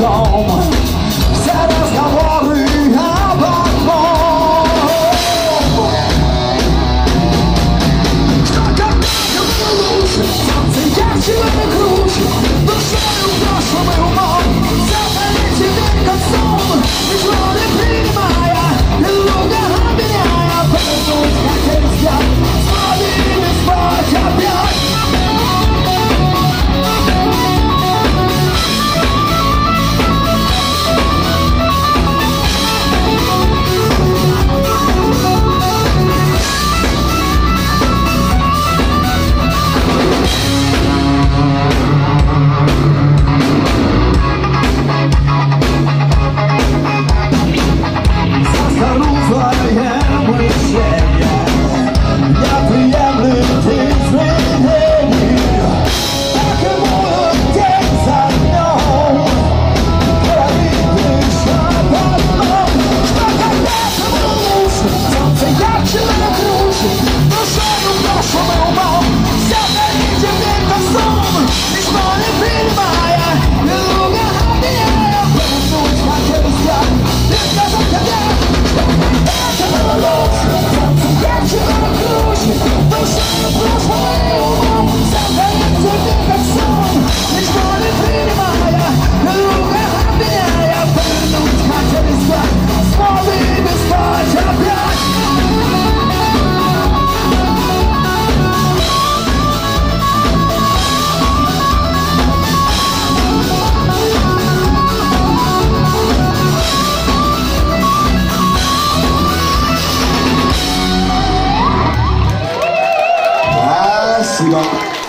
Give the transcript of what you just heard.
calm Thank you.